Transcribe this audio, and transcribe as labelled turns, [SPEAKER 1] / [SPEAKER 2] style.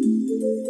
[SPEAKER 1] Música